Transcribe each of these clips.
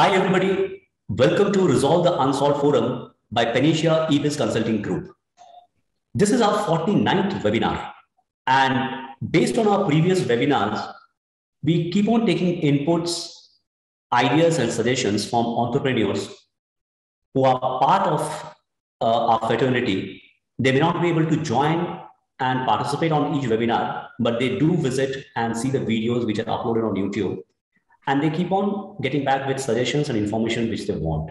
Hi, everybody. Welcome to Resolve the Unsolved Forum by Panacea eBiz Consulting Group. This is our 49th webinar. And based on our previous webinars, we keep on taking inputs, ideas, and suggestions from entrepreneurs who are part of uh, our fraternity. They may not be able to join and participate on each webinar, but they do visit and see the videos which are uploaded on YouTube. And they keep on getting back with suggestions and information which they want.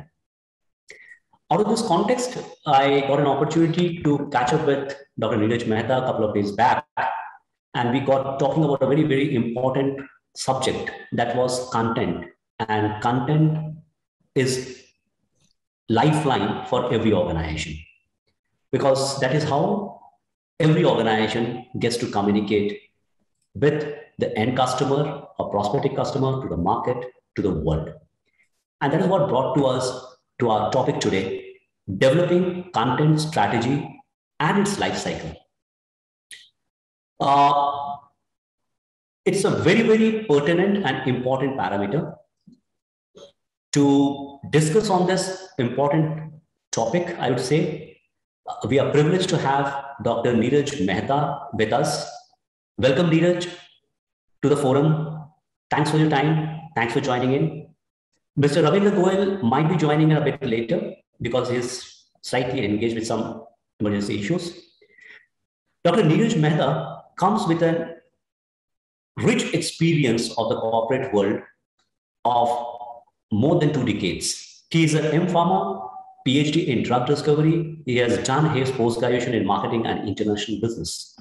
Out of this context, I got an opportunity to catch up with Dr. Neeraj Mehta a couple of days back. And we got talking about a very, very important subject that was content. And content is lifeline for every organization because that is how every organization gets to communicate with the end customer or prospective customer to the market to the world and that is what brought to us to our topic today developing content strategy and its life cycle uh, it's a very very pertinent and important parameter to discuss on this important topic i would say we are privileged to have Dr. Neeraj Mehta with us. Welcome, Neeraj, to the forum. Thanks for your time. Thanks for joining in. Mr. Ravindra Goel might be joining in a bit later because he's slightly engaged with some emergency issues. Dr. Neeraj Mehta comes with a rich experience of the corporate world of more than two decades. He is an M-Pharma PhD in drug discovery. He has done his post-graduation in marketing and international business.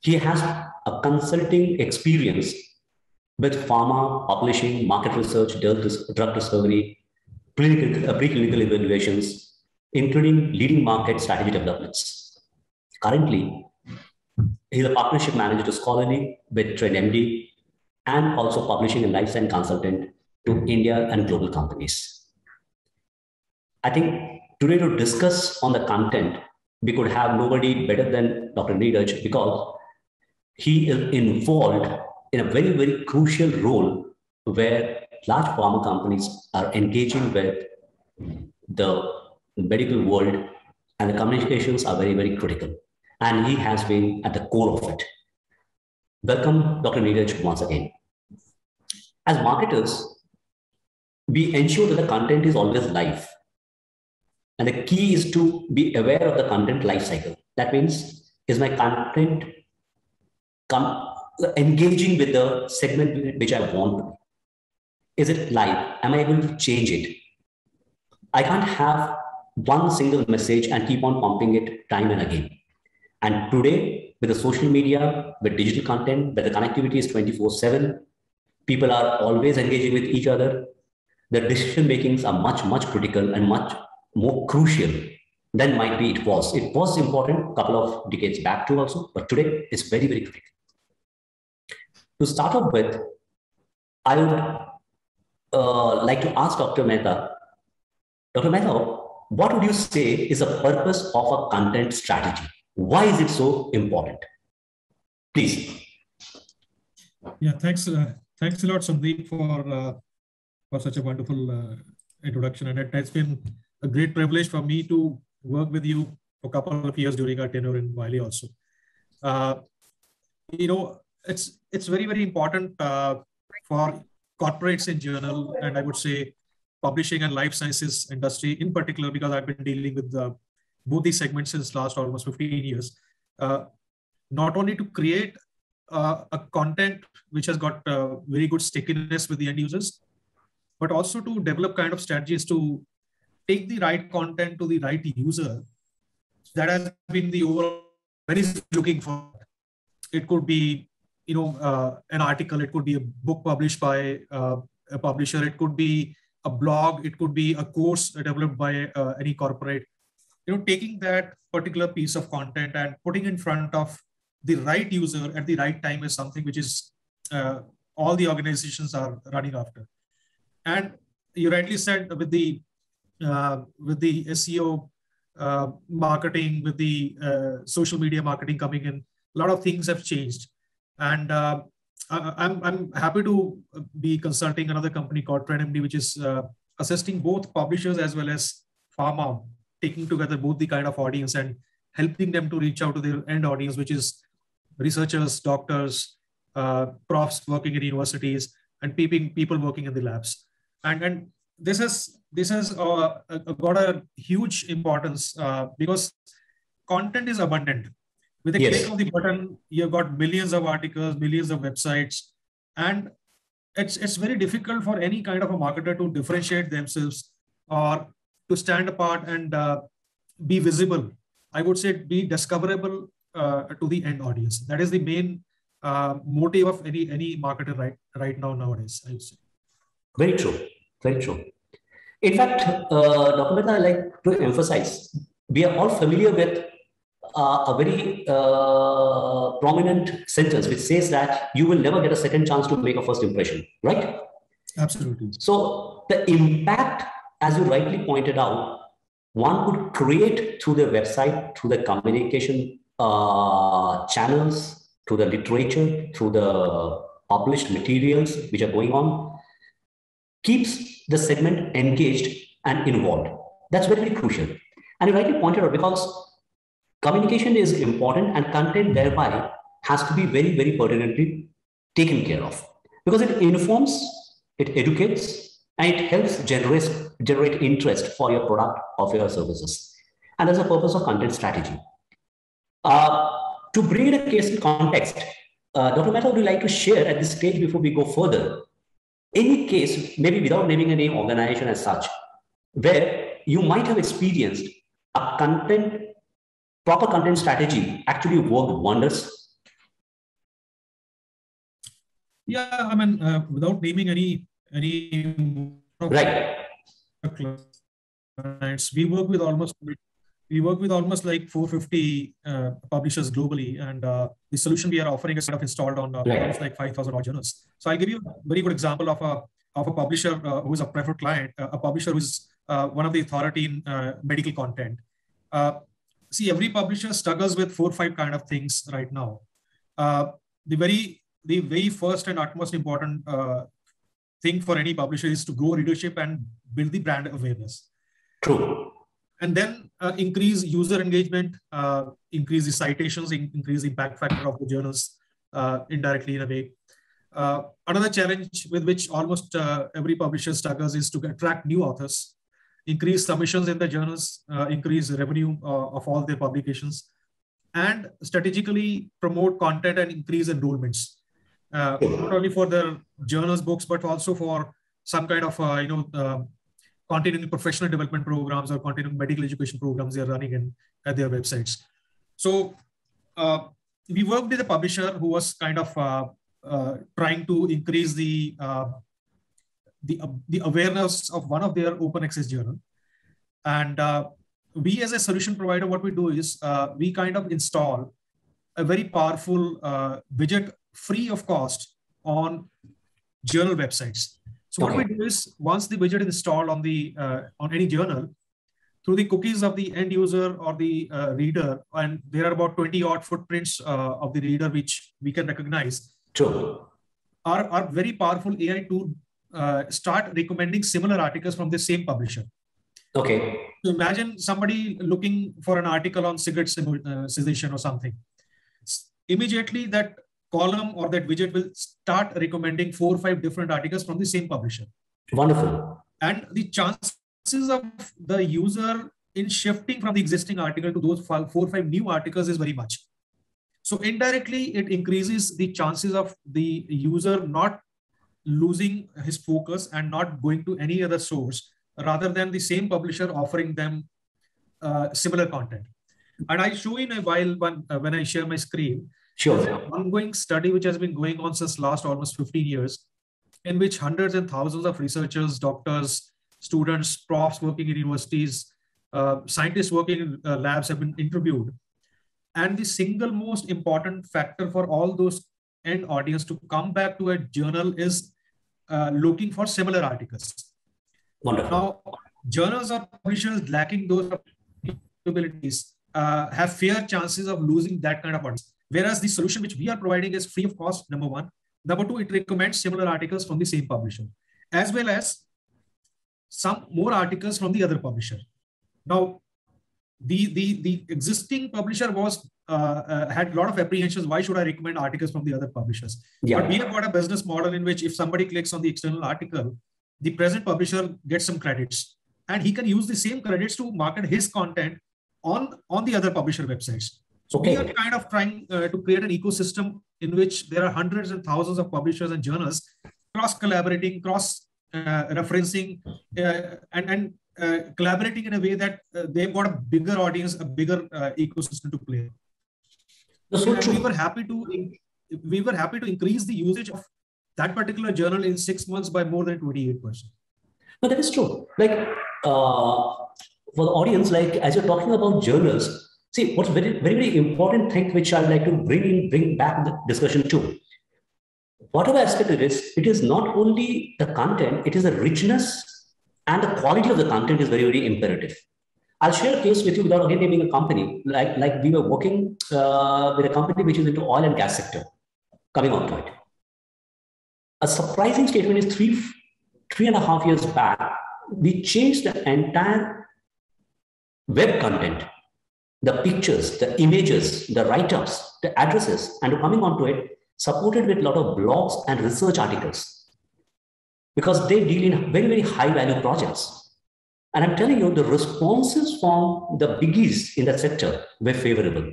He has a consulting experience with pharma, publishing, market research, drug discovery, uh, preclinical evaluations, including leading market strategy developments. Currently, he's a partnership manager to Scholarly with TrendMD and also publishing and life science consultant to India and global companies. I think today to discuss on the content, we could have nobody better than Dr. Neeraj because he is involved in a very, very crucial role where large pharma companies are engaging with the medical world and the communications are very, very critical. And he has been at the core of it. Welcome, Dr. Neeraj, once again. As marketers, we ensure that the content is always live and the key is to be aware of the content lifecycle. That means, is my content come, engaging with the segment which I want? Is it live? Am I able to change it? I can't have one single message and keep on pumping it time and again. And today, with the social media, with digital content, where the connectivity is 24 7, people are always engaging with each other. The decision makings are much, much critical and much more crucial than might be it was. It was important a couple of decades back too also, but today it's very, very critical. To start off with, I would uh, like to ask Dr. Mehta, Dr. Mehta, what would you say is the purpose of a content strategy? Why is it so important? Please. Yeah, thanks. Uh, thanks a lot, Sandeep, for uh, for such a wonderful uh, introduction, and it has been a great privilege for me to work with you for a couple of years during our tenure in Wiley also. Uh, you know, it's it's very, very important uh, for corporates in general, and I would say publishing and life sciences industry in particular, because I've been dealing with the, both these segments since last almost 15 years. Uh, not only to create uh, a content which has got uh, very good stickiness with the end users, but also to develop kind of strategies to take the right content to the right user. That has been the overall he's looking for. It could be, you know, uh, an article. It could be a book published by uh, a publisher. It could be a blog. It could be a course developed by uh, any corporate. You know, taking that particular piece of content and putting in front of the right user at the right time is something which is uh, all the organizations are running after. And you rightly said with the uh, with the SEO uh, marketing, with the social media marketing coming in, a lot of things have changed. And uh, I, I'm, I'm happy to be consulting another company called TrendMD, which is uh, assisting both publishers as well as pharma, taking together both the kind of audience and helping them to reach out to their end audience, which is researchers, doctors, uh, profs working in universities, and people, people working in the labs. And, and this has this has uh, got a huge importance uh, because content is abundant. With a yes. click of the button, you've got millions of articles, millions of websites, and it's it's very difficult for any kind of a marketer to differentiate themselves or to stand apart and uh, be visible. I would say be discoverable uh, to the end audience. That is the main uh, motive of any any marketer right right now nowadays. I would say. Very true. Very true. In fact, uh, Dr. Mehta, I like to emphasize we are all familiar with a very uh, prominent sentence which says that you will never get a second chance to make a first impression, right? Absolutely. So the impact, as you rightly pointed out, one could create through the website, through the communication uh, channels, through the literature, through the published materials which are going on, keeps the segment engaged and involved. That's very, very crucial. And you rightly pointed out because communication is important and content thereby has to be very, very pertinently taken care of because it informs, it educates, and it helps generate, generate interest for your product or your services. And that's the purpose of content strategy. Uh, to bring in a case in context, uh, Dr. Mehta, would you like to share at this stage before we go further any case, maybe without naming any organization as such, where you might have experienced a content, proper content strategy actually worked wonders? Yeah, I mean, uh, without naming any any right clients, we work with almost we work with almost like 450 uh, publishers globally, and uh, the solution we are offering is sort of installed on uh, right. almost like 5,000 odd journals. So I'll give you a very good example of a of a publisher uh, who is a preferred client, uh, a publisher who is uh, one of the authority in medical content. See, every publisher struggles with four or five kind of things right now. the very the very first and utmost important thing for any publisher is to grow readership and build the brand awareness. True and then uh, increase user engagement, uh, increase the citations, in, increase the impact factor of the journals uh, indirectly in a way. Uh, another challenge with which almost uh, every publisher struggles is to attract new authors, increase submissions in the journals, uh, increase revenue of all their publications, and strategically promote content and increase enrollments. not only for their journals books, but also for some kind of you know continuing professional development programs or continuing medical education programs they are running in at their websites. So uh, we worked with a publisher who was kind of uh, uh, trying to increase the uh, the, the awareness of one of their open access journal. And uh, we as a solution provider, what we do is uh, we kind of install a very powerful widget free of cost on journal websites. So what we do is once the widget is installed on the uh, on any journal, through the cookies of the end user or the uh, reader, and there are about 20 odd footprints uh, of the reader which we can recognize. True. Our, our very powerful AI tool uh, start recommending similar articles from the same publisher. Okay. So imagine somebody looking for an article on cigarette uh, cessation or something. Immediately that column or that widget will start recommending four or five different articles from the same publisher. Wonderful. And the chances of the user in shifting from the existing article to those four or five new articles is very much. So indirectly, it increases the chances of the user not losing his focus and not going to any other source rather than the same publisher offering them uh, similar content. And I show in a while when, uh, when I share my screen, Sure. an ongoing study which has been going on since last almost 15 years, in which hundreds and thousands of researchers, doctors, students, profs working in universities, uh, scientists working in uh, labs have been interviewed. And the single most important factor for all those end audience to come back to a journal is uh, looking for similar articles. Wonderful. Now, journals or publishers lacking those capabilities uh, have fair chances of losing that kind of audience. Whereas the solution which we are providing is free of cost, number one. Number two, it recommends similar articles from the same publisher, as well as some more articles from the other publisher. Now, the the the existing publisher was uh, uh, had a lot of apprehensions. Why should I recommend articles from the other publishers? Yeah. But we have got a business model in which if somebody clicks on the external article, the present publisher gets some credits, and he can use the same credits to market his content on on the other publisher websites. So okay. we are kind of trying uh, to create an ecosystem in which there are hundreds and thousands of publishers and journals cross collaborating, cross uh, referencing, uh, and and collaborating in a way that uh, they've got a bigger audience, a bigger uh, ecosystem to play. So we were happy to we were happy to increase the usage of that particular journal in six months by more than 28%. But that is true. Like uh, for the audience, like as you're talking about journals, see what's very, very, very important thing which I'd like to bring in, bring back the discussion to. Whatever aspect it is, it is not only the content, it is the richness and the quality of the content is very, very imperative. I'll share a case with you without again naming a company. Like, like we were working uh, with a company which is into oil and gas sector, coming on to it. A surprising statement is three, three and a half years back, we changed the entire web content, the pictures, the images, the write-ups, the addresses, and coming onto it, supported with a lot of blogs and research articles because they deal in very, very high value projects. And I'm telling you, the responses from the biggies in that sector were favorable.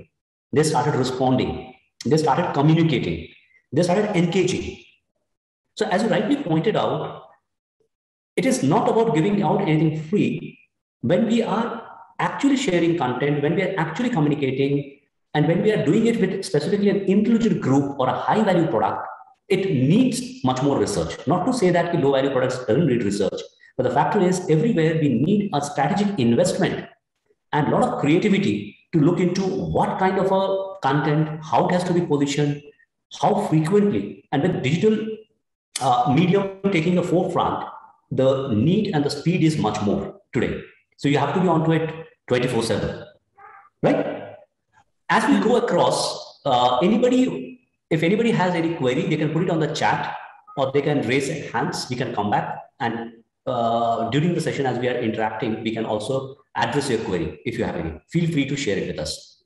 They started responding, they started communicating, they started engaging. So, as you rightly pointed out, it is not about giving out anything free. When we are actually sharing content, when we are actually communicating, and when we are doing it with specifically an intelligent group or a high value product, it needs much more research. Not to say that low value products doesn't need research, but the fact is everywhere we need a strategic investment and a lot of creativity to look into what kind of a content, how it has to be positioned, how frequently, and with digital uh, medium taking the forefront, the need and the speed is much more today. So you have to be onto it 24 7, right? As we go across, uh, anybody if anybody has any query, they can put it on the chat or they can raise hands. We can come back and uh, during the session as we are interacting, we can also address your query if you have any. Feel free to share it with us.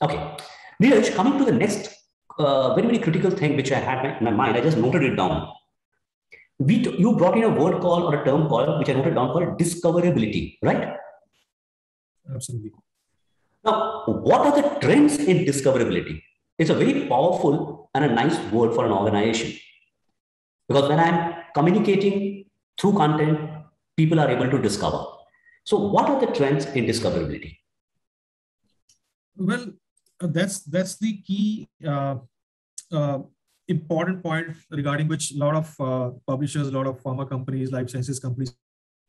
Okay, Neeraj, coming to the next uh, very, very critical thing which I had in my mind, I just noted it down. We you brought in a word call or a term call, which I noted down called discoverability, right? Absolutely. Now, what are the trends in discoverability? It's a very powerful and a nice word for an organization. Because when I'm communicating through content, people are able to discover. So, what are the trends in discoverability? Well, that's that's the key uh, uh, important point regarding which a lot of uh, publishers, a lot of pharma companies, life sciences companies,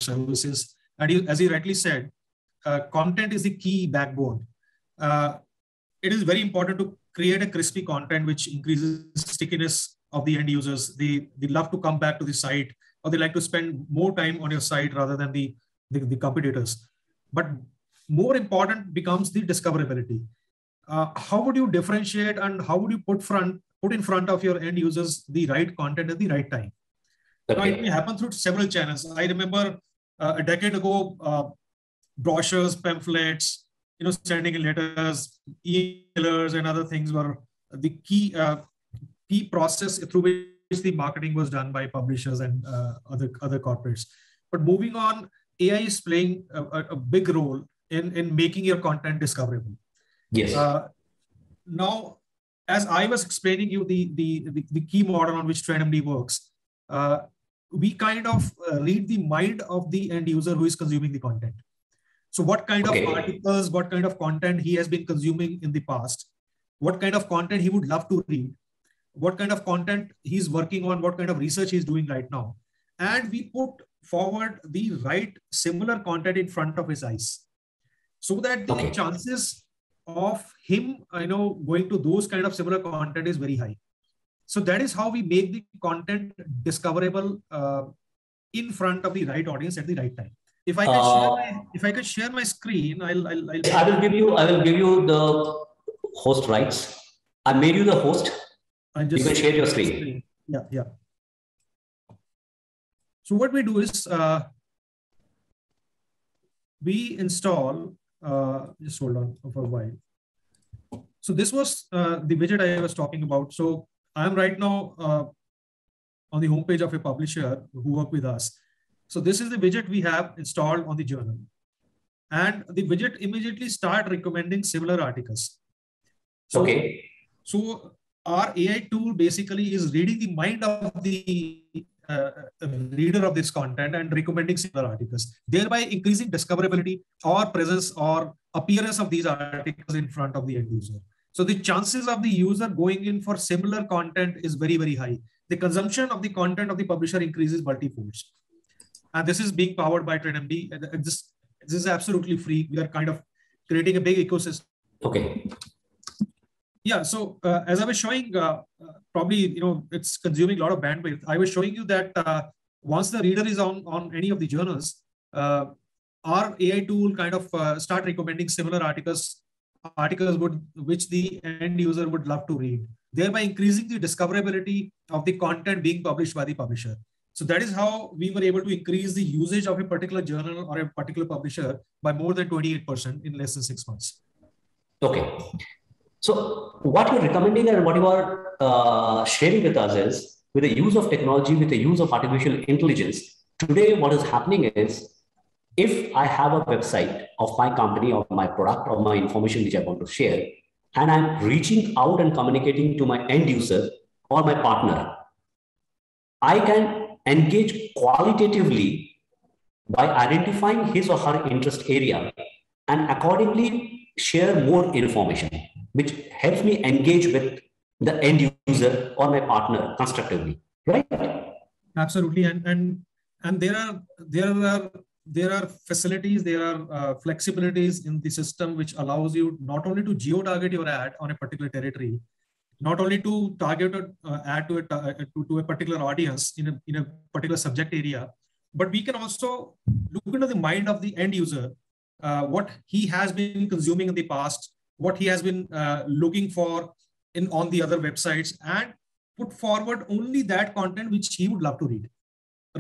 services, and you, as you rightly said, uh, content is the key backbone. Uh, it is very important to create a crispy content which increases stickiness of the end users. They, they love to come back to the site or they like to spend more time on your site rather than the, the, the competitors. But more important becomes the discoverability. Uh, how would you differentiate and how would you put front put in front of your end users the right content at the right time? Okay. Now, it may happen through several channels. I remember uh, a decade ago, uh, brochures, pamphlets, you know, sending letters, emailers, and other things were the key uh, key process through which the marketing was done by publishers and uh, other other corporates. But moving on, AI is playing a, a, big role in in making your content discoverable. Yes. Uh, now, as I was explaining you the the the, the key model on which TrendMD works, uh, we kind of uh, read the mind of the end user who is consuming the content. So, what kind okay. of articles, what kind of content he has been consuming in the past, what kind of content he would love to read, what kind of content he's working on, what kind of research he's doing right now. And we put forward the right similar content in front of his eyes so that the okay. chances of him you know going to those kind of similar content is very high so that is how we make the content discoverable uh, in front of the right audience at the right time if I can uh, share my if I could share my screen, I'll, I'll, I'll I will give you I will give you the host rights. I made you the host. I just you can share your screen. Yeah, yeah. So what we do is uh, we install. Uh, just hold on for a while. So this was uh, the widget I was talking about. So I'm right now uh, on the homepage of a publisher who work with us. So this is the widget we have installed on the journal. And the widget immediately start recommending similar articles. So, okay. So our AI tool basically is reading the mind of the uh, reader of this content and recommending similar articles, thereby increasing discoverability or presence or appearance of these articles in front of the end user. So the chances of the user going in for similar content is very, very high. The consumption of the content of the publisher increases multi-folds. And this is being powered by TrendMD. This, this is absolutely free. We are kind of creating a big ecosystem. Okay. Yeah. So uh, as I was showing, uh, uh, probably you know it's consuming a lot of bandwidth. I was showing you that uh, once the reader is on on any of the journals, uh, our AI tool kind of uh, start recommending similar articles articles would which the end user would love to read, thereby increasing the discoverability of the content being published by the publisher. So that is how we were able to increase the usage of a particular journal or a particular publisher by more than 28% in less than six months. Okay. So what you're recommending and what you are uh, sharing with us is with the use of technology, with the use of artificial intelligence, today what is happening is if I have a website of my company or my product or my information which I want to share, and I'm reaching out and communicating to my end user or my partner, I can engage qualitatively by identifying his or her interest area and accordingly share more information which helps me engage with the end user or my partner constructively right? Absolutely. And and and there are there are there are facilities there are uh, flexibilities in the system which allows you not only to geo target your ad on a particular territory not only to target an uh, ad to a, uh, to, to a particular audience in a, in a particular subject area but we can also look into the mind of the end user uh, what he has been consuming in the past what he has been uh, looking for in on the other websites and put forward only that content which he would love to read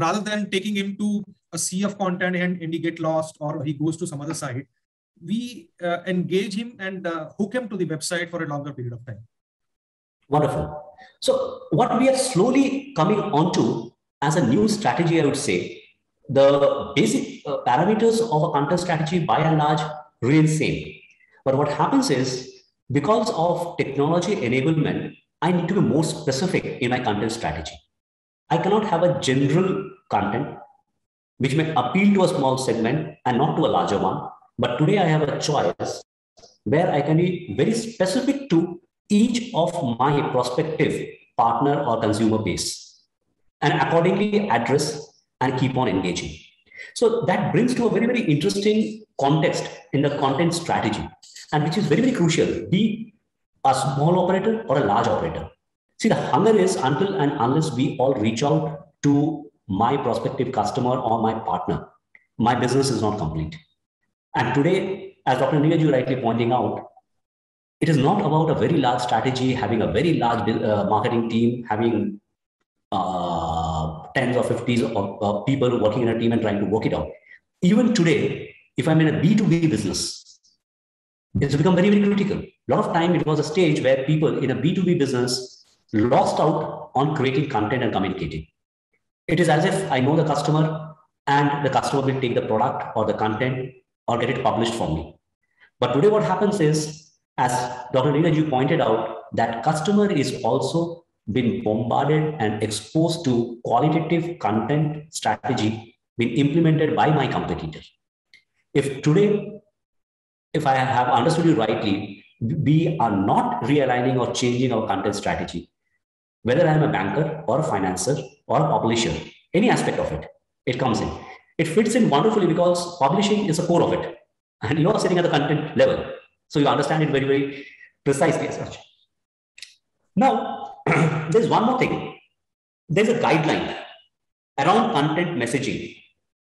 rather than taking him to a sea of content and, and he get lost or he goes to some other site. We uh, engage him and uh, hook him to the website for a longer period of time wonderful so what we are slowly coming onto as a new strategy i would say the basic uh, parameters of a content strategy by and large remain same but what happens is because of technology enablement, I need to be more specific in my content strategy. I cannot have a general content which may appeal to a small segment and not to a larger one. But today I have a choice where I can be very specific to each of my prospective partner or consumer base and accordingly address and keep on engaging. So that brings to a very, very interesting context in the content strategy and which is very, very crucial. Be a small operator or a large operator. See, the hunger is until and unless we all reach out to my prospective customer or my partner, my business is not complete. And today, as Dr. Neeraj rightly pointing out, it is not about a very large strategy, having a very large uh, marketing team, having uh, tens or fifties of uh, people working in a team and trying to work it out. Even today, if I'm in a B2B business, it's become very, very critical. A lot of time it was a stage where people in a B2B business lost out on creating content and communicating. It is as if I know the customer and the customer will take the product or the content or get it published for me. But today what happens is, as Dr. Neeraj pointed out, that customer is also been bombarded and exposed to qualitative content strategy being implemented by my competitor. If today if I have understood you rightly, we are not realigning or changing our content strategy. Whether I am a banker or a financer or a publisher, any aspect of it, it comes in. It fits in wonderfully because publishing is a core of it. And you are sitting at the content level. So you understand it very, very precisely as such. Now, there's one more thing. There's a guideline around content messaging,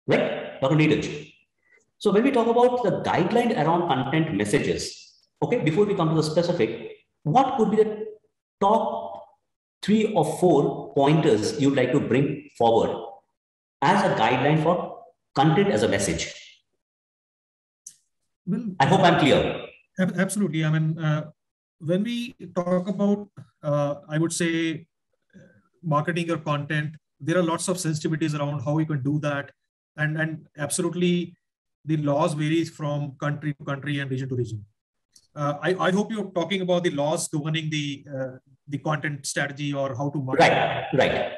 right? Dr. Neeraj. So when we talk about the guideline around content messages, okay, before we come to the specific, what could be the top three or four pointers you'd like to bring forward as a guideline for content as a message? Well, I hope I'm clear. Absolutely. I mean, uh, when we talk about, uh, I would say, marketing your content, there are lots of sensitivities around how you can do that, and and absolutely, the laws varies from country to country and region to region. Uh, I, I hope you're talking about the laws governing the uh, the content strategy or how to market. Right, right.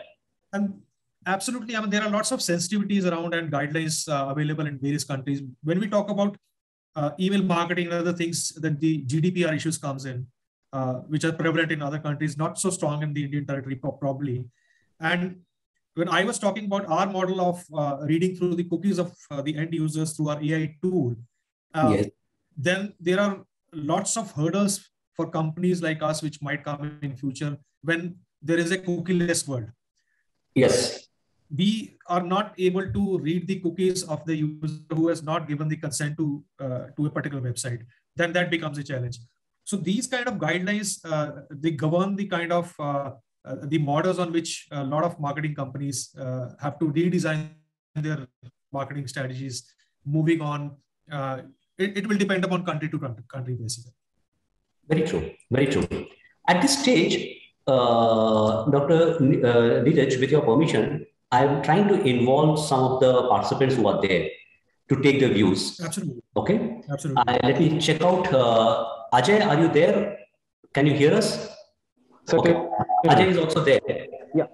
And absolutely, I mean there are lots of sensitivities around and guidelines uh, available in various countries. When we talk about uh, email marketing and other things, that the GDPR issues comes in, uh, which are prevalent in other countries, not so strong in the Indian territory probably. And when I was talking about our model of uh, reading through the cookies of uh, the end users through our AI tool, uh, yes. then there are lots of hurdles for companies like us, which might come in future when there is a cookieless world. Yes we are not able to read the cookies of the user who has not given the consent to uh, to a particular website then that becomes a challenge. So these kind of guidelines uh, they govern the kind of uh, uh the models on which a lot of marketing companies uh, have to redesign their marketing strategies moving on. Uh, it, it, will depend upon country to country basically very true. Very true. At this stage dr Neeraj, with your permission I'm trying to involve some of the participants who are there to take the views. Absolutely. Okay. Absolutely. Uh, let me check out. Uh, Ajay, are you there? Can you hear us? Okay. Ajay is also there. Yeah.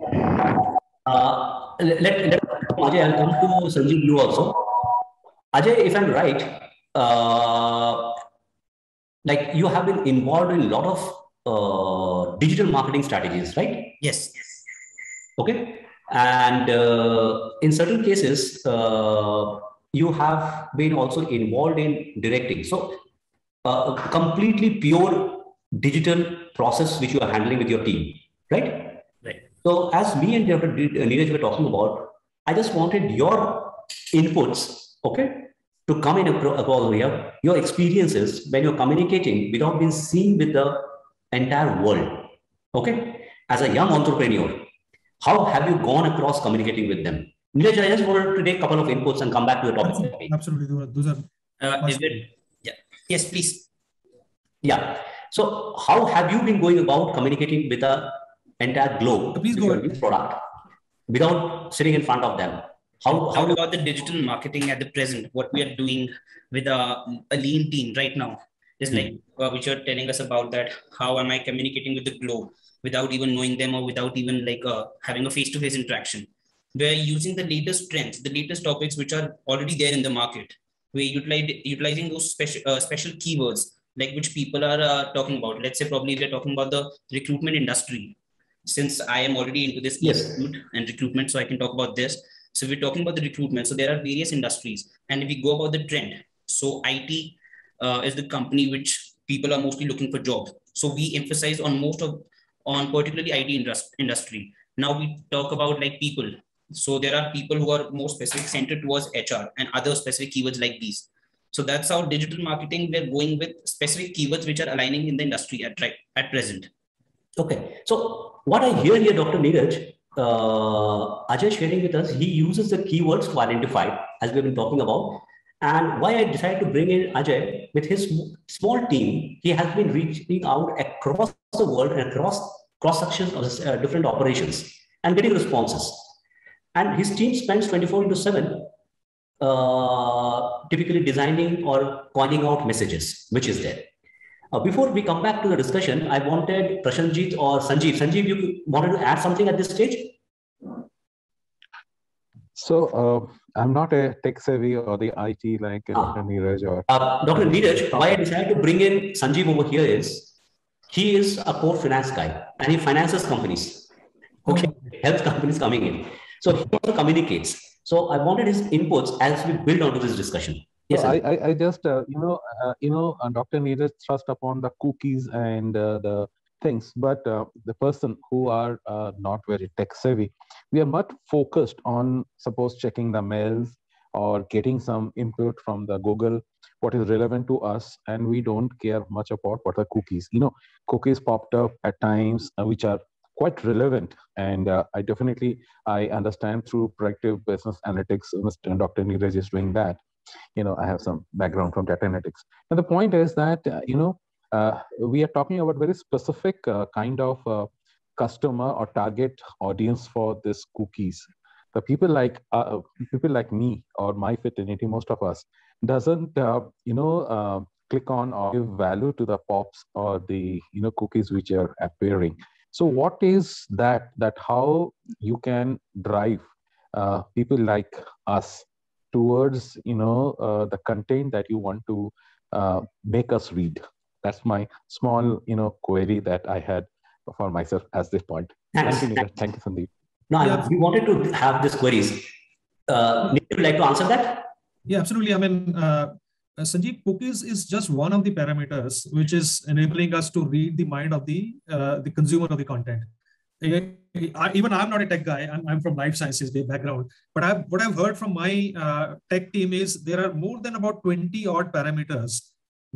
Uh, let, let Ajay, I'll come to Sanjeev you also. Ajay, if I'm right, uh, like you have been involved in a lot of uh, digital marketing strategies, right? Yes. Okay. And uh, in certain cases, uh, you have been also involved in directing. So, uh, completely pure digital process which you are handling with your team, right? Right. So, as me and Dr. Neeraj were talking about, I just wanted your inputs, okay, to come in across here, your experiences when you're communicating without being seen with the entire world, okay? As a young entrepreneur, how have you gone across communicating with them? Neeraj, I just wanted to take a couple of inputs and come back to the topic. Absolutely. Those are. Uh, is it? Yeah. Yes, please. Yeah. So, how have you been going about communicating with the entire globe? Please go ahead. product without sitting in front of them. How, how about the digital marketing at the present? What we are doing with a, a lean team right now is mm-hmm. like uh, which you're telling us about that. How am I communicating with the globe? Without even knowing them or without even like uh, having a face-to-face interaction. We're using the latest trends, the latest topics which are already there in the market. We're utilizing those special uh, special keywords like which people are uh, talking about. Let's say probably we're talking about the recruitment industry. Since I am already into this yes. and recruitment, so I can talk about this. So we're talking about the recruitment. So there are various industries, and if we go about the trend, so IT uh, is the company which people are mostly looking for jobs. So we emphasize on most of on particularly IT industry. Now we talk about like people. So there are people who are more specific centered towards HR and other specific keywords like these. So that's how digital marketing we're going with specific keywords which are aligning in the industry at at present. Okay. So what I hear here, Dr. Neeraj, uh, Ajay sharing with us, he uses the keywords to identify, as we've been talking about. And why I decided to bring in Ajay with his small team, he has been reaching out across the world and across cross sections of uh, different operations and getting responses. And his team spends 24 into 7 uh, typically designing or coining out messages, which is there. Uh, before we come back to the discussion, I wanted Prashanjit or Sanjeev. Sanjeev, you wanted to add something at this stage? So uh, I'm not a tech savvy or the IT like ah. Dr. Neeraj or. Uh, Dr. Neeraj, why I decided to bring in Sanjeev over here is he is a core finance guy and he finances companies. Okay, helps companies coming in. So he also communicates. So I wanted his inputs as we build onto this discussion. Yes, so I, I just uh, you know uh, you know uh, Dr. Neeraj thrust upon the cookies and uh, the things, but uh, the person who are uh, not very tech savvy, we are much focused on suppose checking the mails or getting some input from the Google what is relevant to us and we don't care much about what are cookies you know cookies popped up at times uh, which are quite relevant. And uh, I definitely, I understand through predictive business analytics, Mr. Dr. Neeraj is doing that. You know, I have some background from data analytics. And the point is that, uh, you know, uh, we are talking about very specific uh, kind of uh, customer or target audience for this cookies. The people like uh, people like me or my fraternity, most of us, doesn't you know click on or give value to the pops or the you know cookies which are appearing so what is that that how you can drive uh, people like us towards you know uh, the content that you want to uh, make us read that's my small you know query that i had for myself at this point Thanks. thank you thank you sandeep no yeah. we wanted to have these queries uh, would you like to answer that yeah absolutely i mean uh, uh, Sanjeev, cookies is just one of the parameters which is enabling us to read the mind of the uh, the consumer of the content. I, even I'm not a tech guy. I'm, I'm from life sciences background, but I've, what I've heard from my uh, tech team is there are more than about 20 odd parameters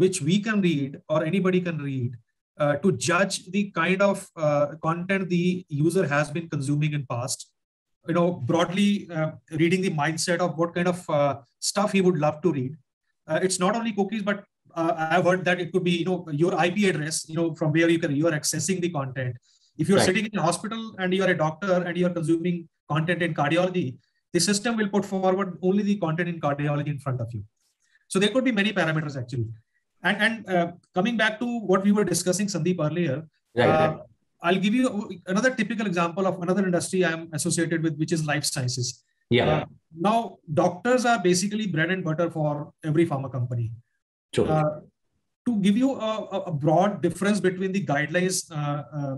which we can read or anybody can read uh, to judge the kind of uh, content the user has been consuming in past. You know, broadly uh, reading the mindset of what kind of uh, stuff he would love to read uh, it's not only cookies, but uh, I've heard that it could be, you know, your IP address, you know, from where you can you are accessing the content. If you're right. sitting in a hospital and you're a doctor and you're consuming content in cardiology, the system will put forward only the content in cardiology in front of you. So there could be many parameters actually. And, and uh, coming back to what we were discussing, Sandeep, earlier, right, uh, right. I'll give you another typical example of another industry I'm associated with, which is life sciences. Yeah. Uh, now, doctors are basically bread and butter for every pharma company. Sure. Uh, to give you a, a, broad difference between the guidelines uh, uh,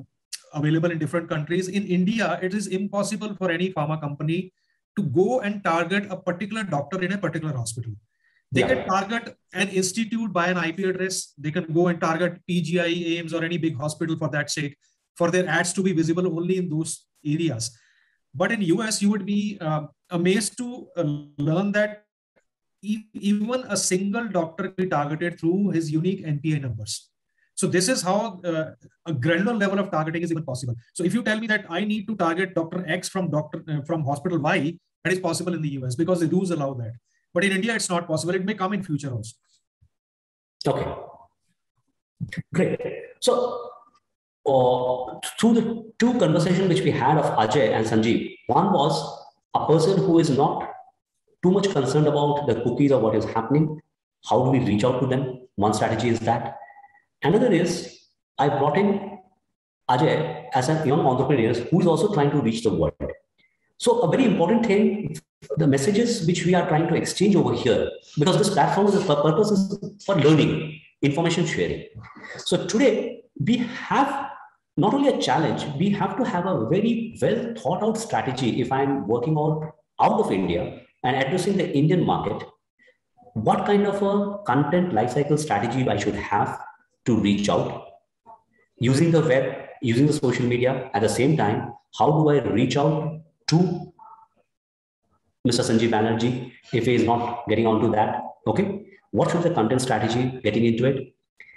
available in different countries, in India, it is impossible for any pharma company to go and target a particular doctor in a particular hospital. They yeah. can target an institute by an IP address. They can go and target PGI, AIIMS, or any big hospital for that sake, for their ads to be visible only in those areas. But in US, you would be uh, amazed to uh, learn that even a single doctor can be targeted through his unique NPI numbers. So this is how uh, a granular level of targeting is even possible. So if you tell me that I need to target Dr. X from doctor uh, from hospital Y, that is possible in the US because the rules allow that. But in India, it's not possible. It may come in future also. Okay. Great. So uh, through the two conversations which we had of Ajay and Sanjeev, one was a person who is not too much concerned about the cookies or what is happening. How do we reach out to them? One strategy is that. Another is I brought in Ajay as a young entrepreneur who is also trying to reach the world. So a very important thing, the messages which we are trying to exchange over here, because this platform is the purpose is for learning, information sharing. So today we have not only a challenge, we have to have a very well thought out strategy. If I'm working out out of India and addressing the Indian market, what kind of a content lifecycle strategy I should have to reach out using the web, using the social media at the same time, how do I reach out to Mr. Sanjeev Banerjee if he is not getting onto that? Okay. What should the content strategy getting into it?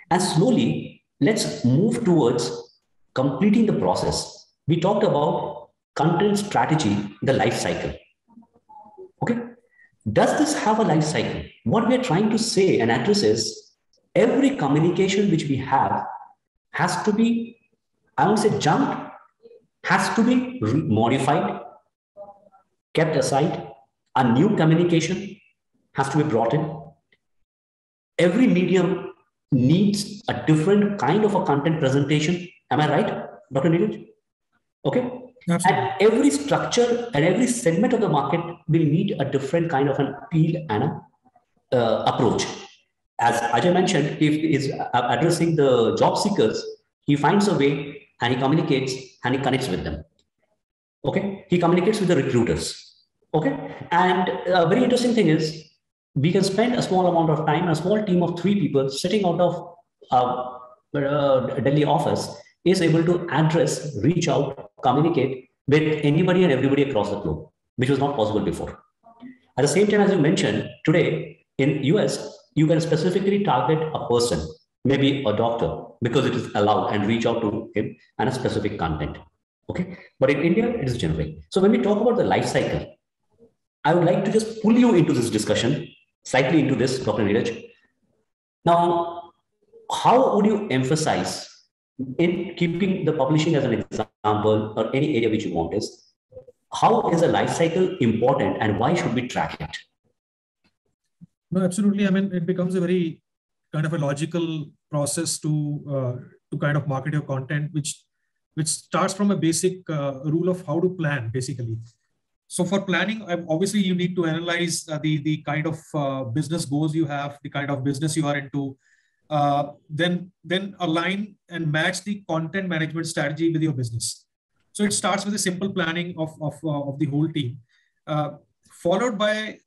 And slowly, let's move towards completing the process, we talked about content strategy, the life cycle. Okay. Does this have a life cycle? What we're trying to say and address is every communication which we have has to be, I won't say jumped, has to be modified, kept aside. A new communication has to be brought in. Every medium needs a different kind of a content presentation Am I right, Dr. Neeraj? Okay. Absolutely. And every structure and every segment of the market will need a different kind of an appeal and a, uh, approach. As Ajay mentioned, if he is addressing the job seekers, he finds a way and he communicates and he connects with them. Okay. He communicates with the recruiters. Okay. And a very interesting thing is we can spend a small amount of time, a small team of three people sitting out of uh, uh, Delhi office is able to address, reach out, communicate with anybody and everybody across the globe, which was not possible before. At the same time, as you mentioned, today in US, you can specifically target a person, maybe a doctor, because it is allowed and reach out to him and a specific content. Okay. But in India, it is generic. So when we talk about the life cycle, I would like to just pull you into this discussion, slightly into this, Dr. Neeraj. Now, how would you emphasize in keeping the publishing as an example or any area which you want is how is a life cycle important and why should we track it? No, absolutely. I mean, it becomes a very kind of a logical process to uh, to kind of market your content, which which starts from a basic uh, rule of how to plan, basically. So for planning, obviously you need to analyze uh, the the kind of uh, business goals you have, the kind of business you are into, uh, then then align and match the content management strategy with your business. So it starts with a simple planning of of, uh, of the whole team, uh, followed by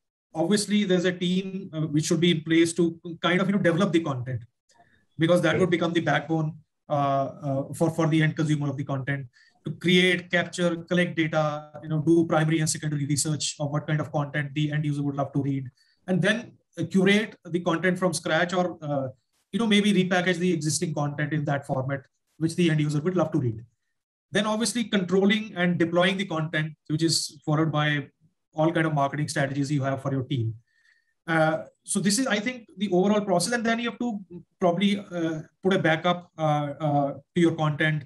obviously there's a team uh, which should be in place to kind of you know develop the content, because that would become the backbone for for the end consumer of the content to create, capture, collect data, you know, do primary and secondary research of what kind of content the end user would love to read, and then curate the content from scratch or uh, you know, maybe repackage the existing content in that format, which the end user would love to read. Then obviously controlling and deploying the content, which is followed by all kind of marketing strategies you have for your team. Uh, so this is, I think, the overall process, and then you have to probably uh, put a backup uh, uh to your content.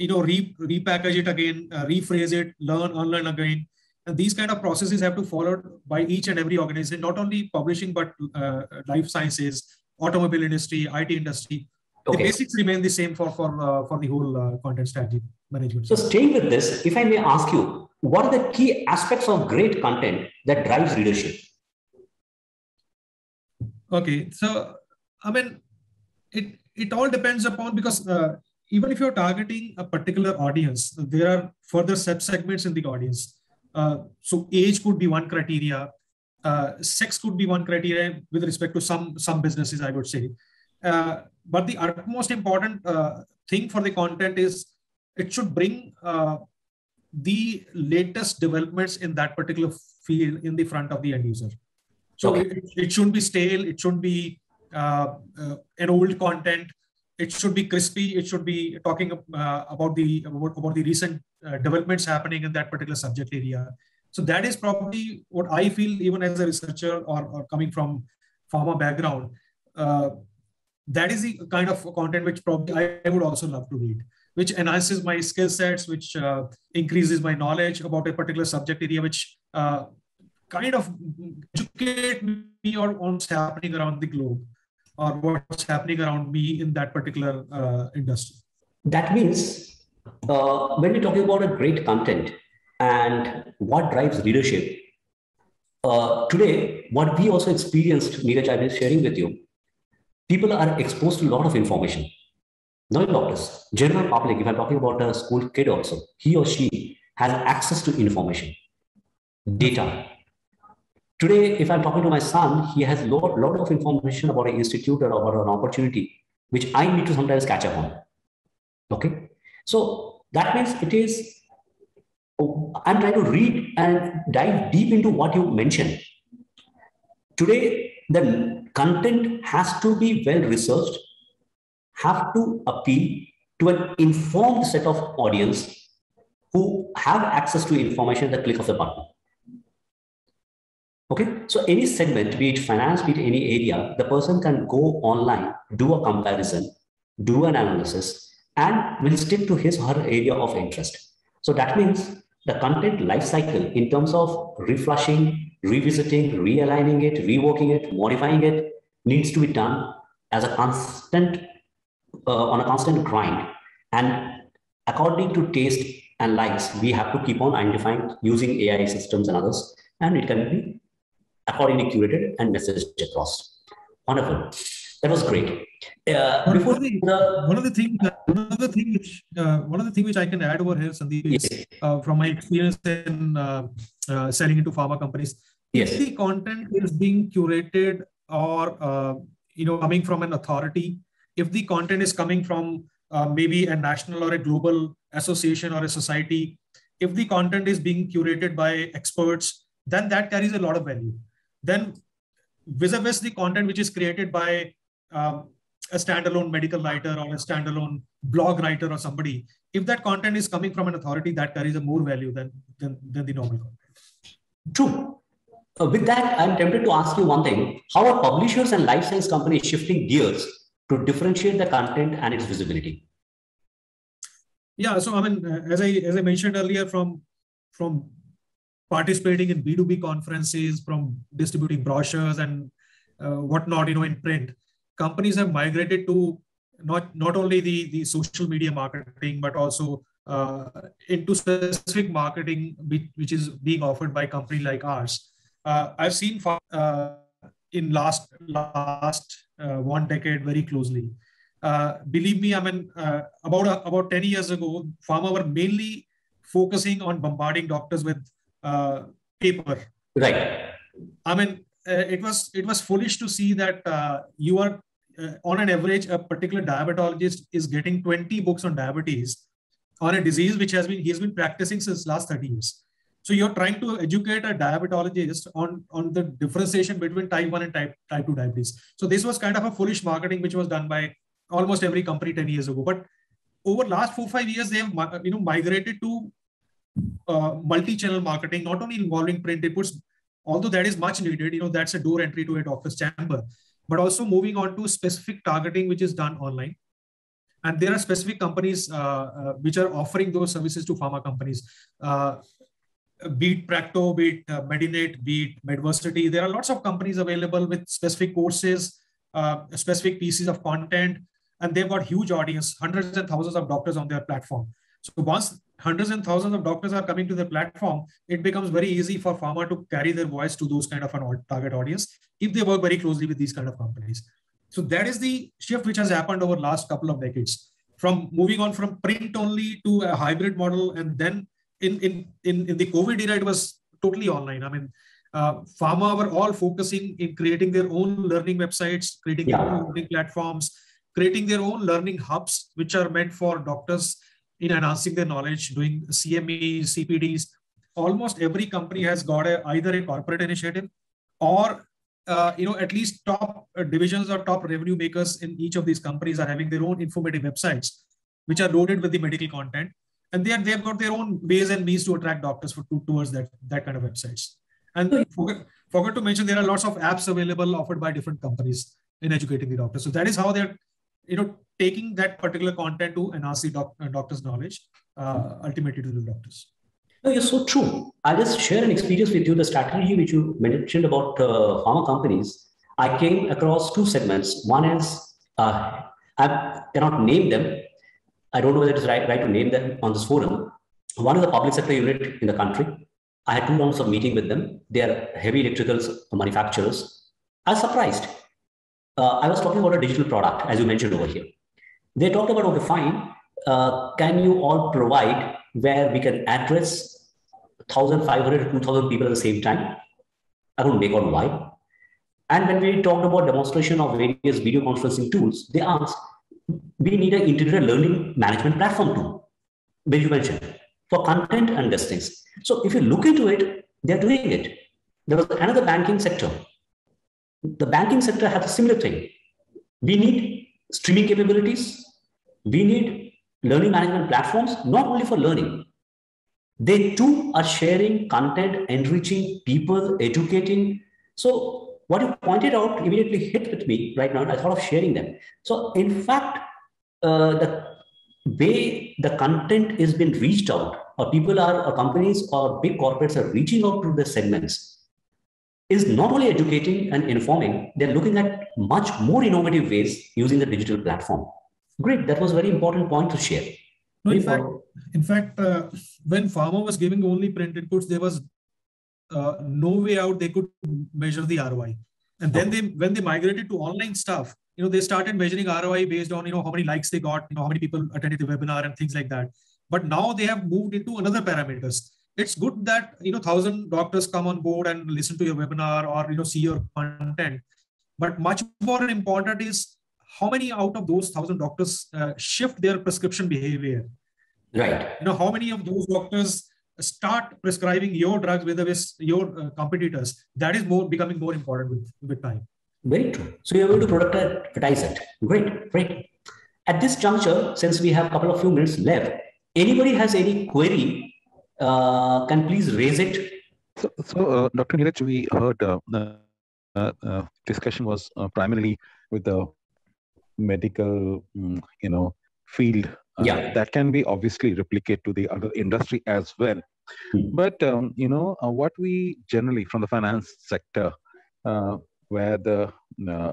You know, re repackage it again, uh, rephrase it, learn, unlearn again, and these kind of processes have to follow by each and every organization, not only publishing but uh, life sciences, automobile industry, IT industry. Okay. The basics remain the same for for uh, for the whole uh, content strategy management. So staying with this, if I may ask you, what are the key aspects of great content that drives readership? Okay, so I mean, it it all depends upon because uh, even if you're targeting a particular audience, there are further sub segments in the audience. Uh, so age could be one criteria uh, sex could be one criteria with respect to some some businesses, I would say. Uh, but the utmost important uh, thing for the content is it should bring uh, the latest developments in that particular field in the front of the end user. So okay. it, it shouldn't be stale. It shouldn't be uh, an old content. It should be crispy. It should be talking about the about, about the recent developments happening in that particular subject area so that is probably what I feel, even as a researcher or, or coming from pharma background. Uh, that is the kind of content which probably I, would also love to read, which enhances my skill sets, which uh, increases my knowledge about a particular subject area, which uh, kind of educate me on what's happening around the globe or what's happening around me in that particular uh, industry. That means uh, when we're talking about a great content, and what drives leadership. Uh, today, what we also experienced, Neeraj, I was sharing with you, people are exposed to a lot of information. Not doctors, general public, if I'm talking about a school kid also, he or she has access to information, data. Today, if I'm talking to my son, he has a lot, lot of information about an institute or about an opportunity, which I need to sometimes catch up on. Okay. So that means it is oh, I'm trying to read and dive deep into what you mentioned. Today, the content has to be well researched, have to appeal to an informed set of audience who have access to information at the click of the button. Okay, so any segment, be it finance, be it any area, the person can go online, do a comparison, do an analysis, and will stick to his or her area of interest. So that means the content lifecycle in terms of reflushing, revisiting, realigning it, reworking it, modifying it needs to be done as a constant, uh, on a constant grind. And according to taste and likes, we have to keep on identifying using AI systems and others, and it can be accordingly curated and messaged across. Wonderful. That was great. Uh, before the, the, one of the things, one of the thing which uh, one of the thing which I can add over here, Sandeep, is uh, from my experience in uh, uh, selling into pharma companies. Yes. If the content is being curated or uh, you know coming from an authority, if the content is coming from maybe a national or a global association or a society, if the content is being curated by experts, then that carries a lot of value. Then vis-a-vis the content which is created by um, a standalone medical writer or a standalone blog writer or somebody, if that content is coming from an authority, that carries a more value than, than, than the normal content. True. Uh, with that, I'm tempted to ask you one thing. How are publishers and life science companies shifting gears to differentiate the content and its visibility? Yeah, so I mean, uh, as I as I mentioned earlier, from from participating in B2B conferences, from distributing brochures and uh, whatnot, you know, in print, companies have migrated to not not only the the social media marketing, but also uh, into specific marketing which is being offered by company like ours. Uh, I've seen uh, in last last uh, one decade very closely. Uh, believe me, I mean, uh, about about ten years ago, pharma were mainly focusing on bombarding doctors with Uh, paper. Right. I mean, uh, it was it was foolish to see that uh, you are on an average, a particular diabetologist is getting 20 books on diabetes on a disease which has been he's been practicing since last 30 years. So you're trying to educate a diabetologist on, on the differentiation between type 1 and type, type 2 diabetes. So this was kind of a foolish marketing which was done by almost every company 10 years ago. But over last four, five years, they have you know migrated to uh, multi-channel marketing, not only involving print inputs, although that is much needed, you know, that's a door entry to a doctor's chamber, but also moving on to specific targeting, which is done online. And there are specific companies uh, uh, which are offering those services to pharma companies. Uh, beat Practo, beat uh, Medinate, beat Medversity. There are lots of companies available with specific courses, specific pieces of content, and they've got huge audience, hundreds and thousands of doctors on their platform. So once hundreds and thousands of doctors are coming to the platform, it becomes very easy for pharma to carry their voice to those kind of an target audience if they work very closely with these kind of companies. So that is the shift which has happened over last couple of decades from moving on from print only to a hybrid model. And then in, in, in, in the COVID era, it was totally online. I mean, uh, pharma were all focusing in creating their own learning websites, creating yeah. their own learning platforms, creating their own learning hubs, which are meant for doctors in enhancing their knowledge, doing CME, CPDs. Almost every company has got a, either a corporate initiative or uh, you know, at least top uh, divisions or top revenue makers in each of these companies are having their own informative websites, which are loaded with the medical content, and they are, they have got their own ways and means to attract doctors for, to, towards that that kind of websites. And forget, forgot to mention there are lots of apps available offered by different companies in educating the doctors. So that is how they're, you know, taking that particular content to the doc, uh, doctor's knowledge, uh, ultimately to the doctors. No, you're so true. I'll just share an experience with you. The strategy which you mentioned about uh, pharma companies, I came across two segments. One is, uh, I cannot name them. I don't know whether it's right, right to name them on this forum. One is the public sector unit in the country. I had two rounds of meeting with them. They are heavy electricals manufacturers. I was surprised. Uh, I was talking about a digital product, as you mentioned over here. They talked about, okay, fine. Uh, can you all provide where we can address 1,500 2,000 people at the same time. I don't make on why. And when we talked about demonstration of various video conferencing tools, they asked, we need an integrated learning management platform too, which you mentioned, for content and these things. So if you look into it, they're doing it. There was another banking sector. The banking sector has a similar thing. We need streaming capabilities. We need learning management platforms, not only for learning. They too are sharing content, enriching people, educating. So what you pointed out immediately hit with me right now. I thought of sharing them. So in fact, uh, the way the content is being reached out, or people are, or companies or big corporates are reaching out to the segments, is not only educating and informing, they're looking at much more innovative ways using the digital platform. Great. That was a very important point to share. No, in fact, in fact, uh, when pharma was giving only print inputs, there was uh, no way out they could measure the ROI. And then they, when they migrated to online stuff, you know, they started measuring ROI based on, you know, how many likes they got, you know, how many people attended the webinar and things like that. But now they have moved into another parameters. It's good that, you know, thousand doctors come on board and listen to your webinar or, you know, see your content. But much more important is how many out of those thousand doctors uh, shift their prescription behavior? Right. You know, how many of those doctors start prescribing your drugs with, with your uh, competitors? That is more becoming more important with, with time. Very true. So you're able to product advertise it. Great, great. At this juncture, since we have a couple of few minutes left, anybody has any query, uh, can please raise it. So, so uh, Dr. Neeraj, we heard uh discussion was uh, primarily with the medical, mm, you know, field. yeah. That can be obviously replicated to the other industry as well. Hmm. But, um, you know, what we generally from the finance sector, where the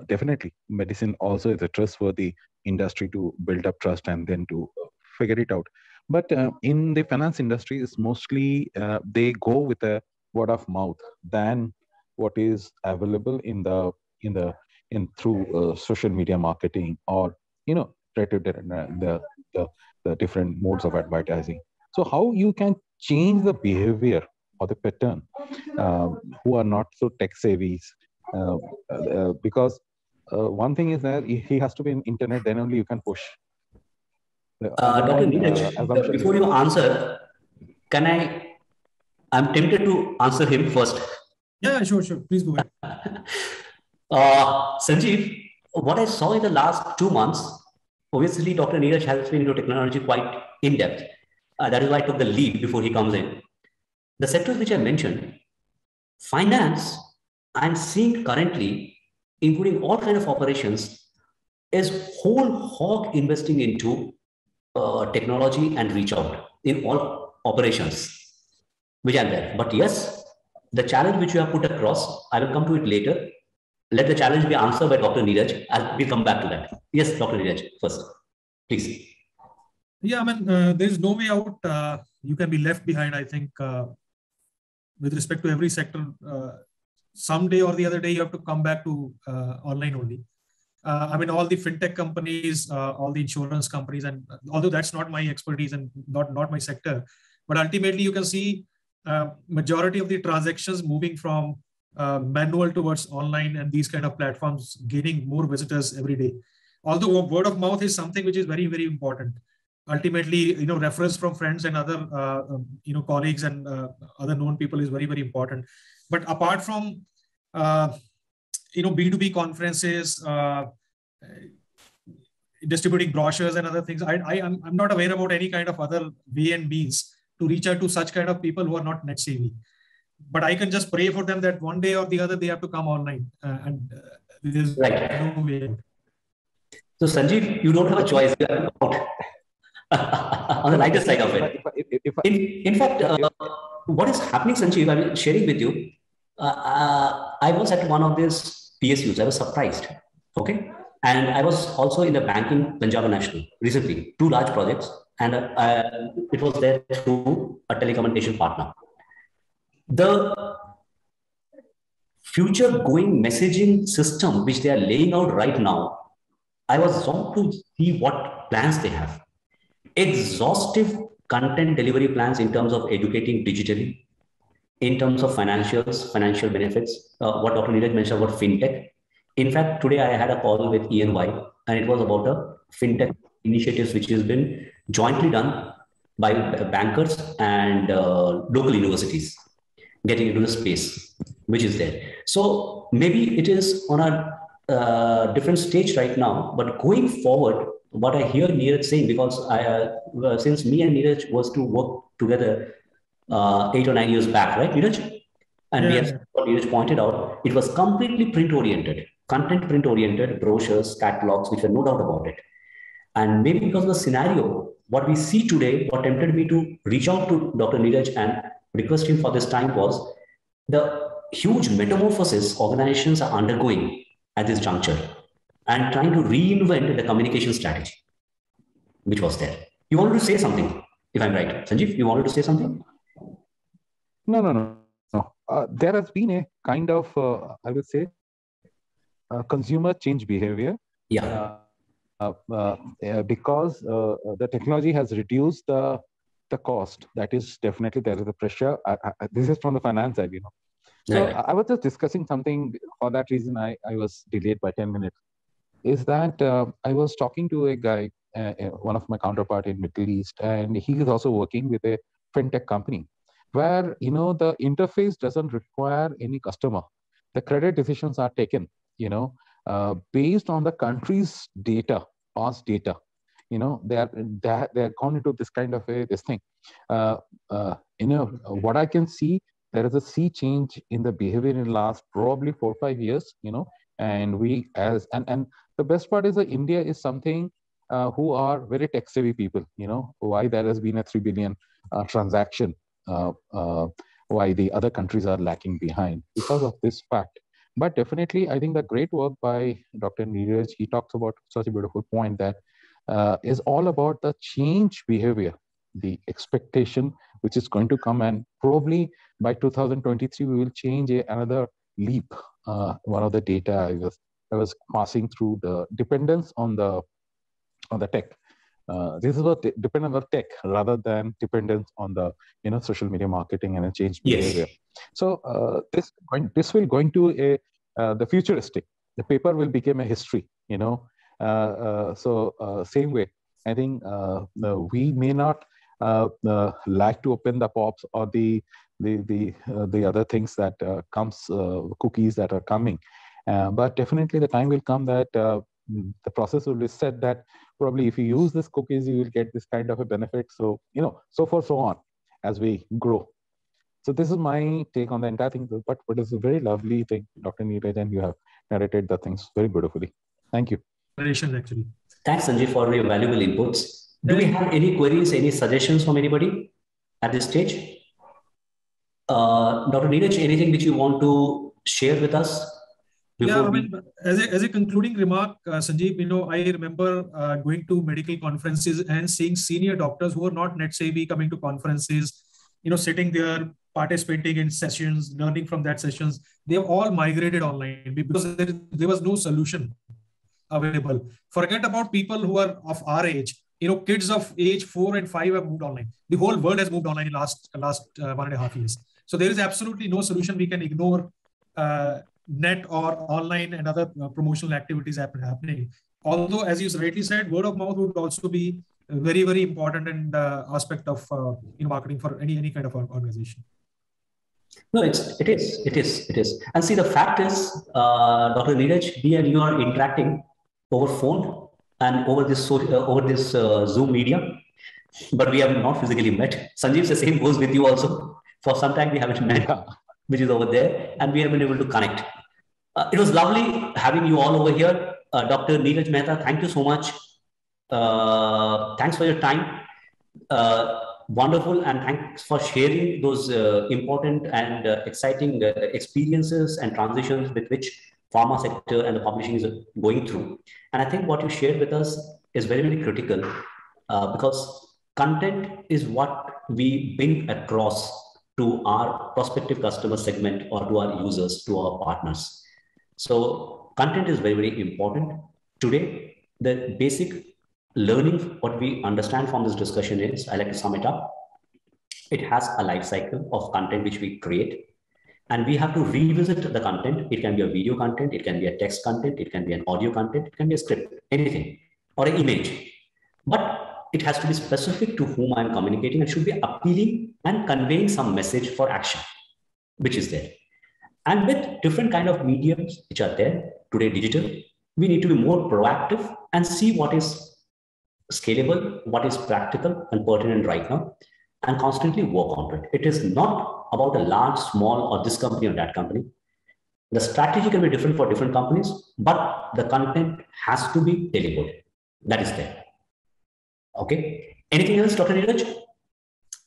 definitely medicine also is a trustworthy industry to build up trust and then to figure it out. But uh, in the finance industry, it's mostly uh, they go with a word of mouth than what is available in the in the in through uh, social media marketing or you know the, the the different modes of advertising. So how you can change the behavior or the pattern um, who are not so tech savvy uh, uh, because uh, one thing is that he has to be in internet, then only you can push. Uh, Dr. Neeraj, before you answer, can I? I'm tempted to answer him first. Yeah, sure, sure. Please go ahead. uh, Sanjeev, what I saw in the last two months, obviously, Dr. Neeraj has been into technology quite in depth. Uh, that is why I took the lead before he comes in. The sectors which I mentioned, finance, I'm seeing currently including all kind of operations, is whole hog investing into uh, technology and reach out in all operations, which are there. But yes, the challenge which you have put across, I will come to it later. Let the challenge be answered by Dr. Neeraj. I'll, we'll come back to that. Yes, Dr. Neeraj, first, please. Yeah, I mean, uh, there's no way out. Uh, you can be left behind, I think, uh, with respect to every sector. Uh, someday or the other day you have to come back to uh, online only. Uh, I mean, all the fintech companies, all the insurance companies, and although that's not my expertise and not not my sector, but ultimately you can see uh, majority of the transactions moving from uh, manual towards online and these kind of platforms gaining more visitors every day. Although word of mouth is something which is very very important. Ultimately, you know, reference from friends and other uh, um, you know colleagues and other known people is very very important but apart from uh, you know B2B conferences, uh, distributing brochures and other things, I, I am I'm not aware about any kind of other way and means to reach out to such kind of people who are not net savvy. But I can just pray for them that one day or the other they have to come online, uh, and uh, there's right. no way. So Sanjeev, you don't have a choice on the lighter side of it. In, in fact, uh, what is happening, Sanjeev, I'm sharing with you. Uh, uh, I was at one of these PSUs. I was surprised. Okay. And I was also in the banking Punjab National recently, two large projects. And uh, it was there through a telecommunication partner. The future going messaging system, which they are laying out right now, I was shocked to see what plans they have. Exhaustive content delivery plans in terms of educating digitally, in terms of financials, financial benefits, uh, what Dr. Neeraj mentioned about fintech. In fact, today I had a call with E&Y, and it was about a fintech initiatives which has been jointly done by bankers and uh, local universities getting into the space which is there. So maybe it is on a uh, different stage right now, but going forward, what I hear Neeraj saying, because I, uh, since me and Neeraj was to work together uh, eight or nine years back, right, Neeraj? And yeah. yes, what Neeraj pointed out, it was completely print oriented, content print oriented, brochures, catalogs, which were no doubt about it. And maybe because of the scenario, what we see today, what tempted me to reach out to Dr. Neeraj and request him for this time was the huge metamorphosis organizations are undergoing at this juncture and trying to reinvent the communication strategy, which was there. You wanted to say something, if I'm right. Sanjeev, you wanted to say something? No, no, no, no. Uh, there has been a kind of, uh, I would say, uh, consumer change behavior. Yeah. Uh, uh, uh, because the technology has reduced the the cost. That is definitely there is a pressure. I, I, this is from the finance side, you know. So yeah. I, I was just discussing something. For that reason, I, I was delayed by ten minutes. Is that I was talking to a guy, one of my counterpart in Middle East, and he is also working with a fintech company where you know the interface doesn't require any customer the credit decisions are taken you know uh, based on the country's data, past data. You know, they are they are, they are gone into this kind of a this thing. Uh, uh, you know, what I can see, there is a sea change in the behavior in the last probably four or five years. You know, and we as and and the best part is that India is something uh, who are very tech savvy people. You know, why there has been a three billion uh, transaction. Uh, why the other countries are lacking behind because of this fact but definitely, I think the great work by Dr. Neeraj, he talks about such a beautiful point that uh, is all about the change behavior, the expectation which is going to come, and probably by 2023 we will change a, another leap. Uh, one of the data I was I was passing through the dependence on the on the tech. Uh, this is what dependent on the tech rather than dependence on the you know social media marketing and a change behavior. So uh, this going, this will going to a uh, the futuristic. The paper will become a history. You know, uh, uh, so uh, same way. I think we may not like to open the pops or the the the the other things that comes cookies that are coming, but definitely the time will come that the process will be set that probably if you use this cookies you will get this kind of a benefit so you know so forth so on as we grow so this is my take on the entire thing. But what is a very lovely thing, Dr. Neeraj, and you have narrated the things very beautifully. Thank you. Actually. Thanks, Sanjay, for your valuable inputs. Do we have any queries, any suggestions from anybody at this stage? Uh, Dr. Neeraj, anything which you want to share with us? Yeah, I mean, as a, as a concluding remark, uh, Sanjeev, you know, I remember uh, going to medical conferences and seeing senior doctors who are not net savvy coming to conferences, you know, sitting there participating in sessions, learning from that sessions, they've all migrated online because there, there was no solution available. Forget about people who are of our age. You know, kids of age four and five have moved online. The whole world has moved online in last last uh, one and a half years. So there is absolutely no solution we can ignore uh, net or online and other uh, promotional activities happen, happening. Although, as you rightly said, word of mouth would also be very very important and uh, aspect of uh, you know marketing for any any kind of organization. No, it's it is it is it is. And see, the fact is, uh, Dr. Neeraj, we and you are interacting over phone and over this uh, over this uh, Zoom media, but we have not physically met. Sanjeev, the same goes with you also. For some time, we haven't met, which is over there, and we have been able to connect. Uh, it was lovely having you all over here, uh, Dr. Neeraj Mehta. Thank you so much. Uh, thanks for your time wonderful and thanks for sharing those uh, important and uh, exciting uh, experiences and transitions with which pharma sector and the publishing is going through and i think what you shared with us is very very critical uh, because content is what we bring across to our prospective customer segment or to our users to our partners so content is very very important today the basic learning what we understand from this discussion is, I like to sum it up. It has a life cycle of content which we create. And we have to revisit the content. It can be a video content, it can be a text content, it can be an audio content, it can be a script, anything, or an image. But it has to be specific to whom I'm communicating and should be appealing and conveying some message for action, which is there. And with different kind of mediums which are there today, digital, we need to be more proactive and see what is scalable, what is practical and pertinent right now, and constantly work on it. It is not about a large, small, or this company or that company. The strategy can be different for different companies, but the content has to be delivered. That is there. Okay. Anything else, Dr. Neeraj?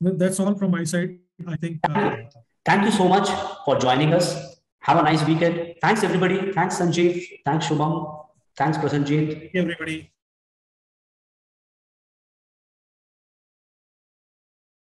That's all from my side. I think. Uh... Thank you so much for joining us. Have a nice weekend. Thanks, everybody. Thanks, Sanjeev. Thanks, Shubham. Thanks, Prasanjit. Everybody.